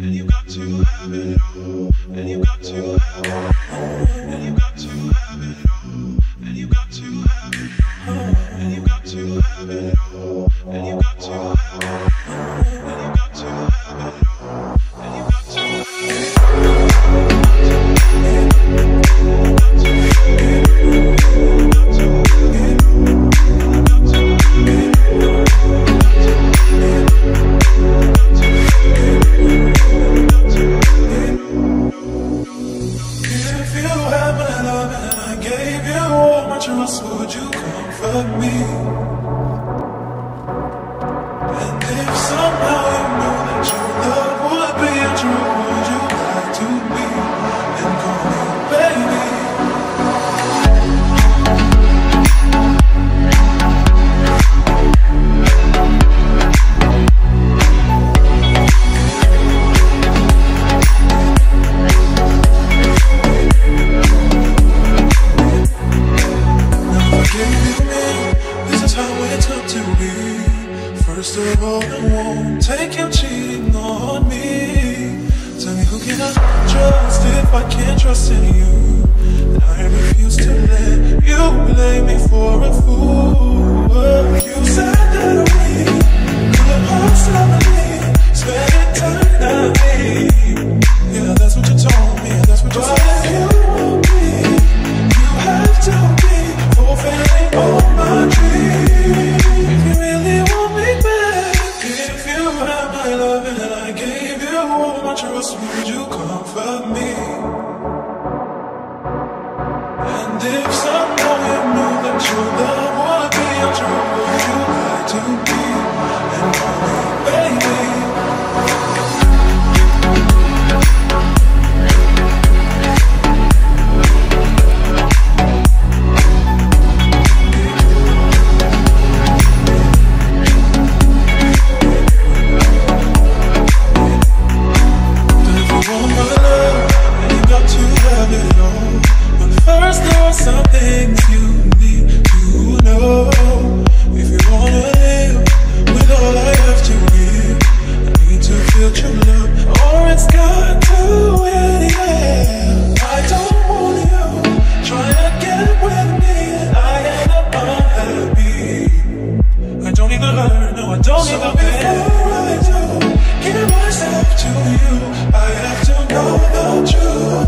And you got to have it all. And you got to have it all. And you got to have it all. And you got to have it all. And you got to have it all. And you got to trust, would you comfort me? Of all, I won't take you cheating on me. Tell me who can I trust if I can't trust in you? And I refuse to let you blame me for a fool. Love and I gave you all my trust, would you comfort me? I have to know the truth.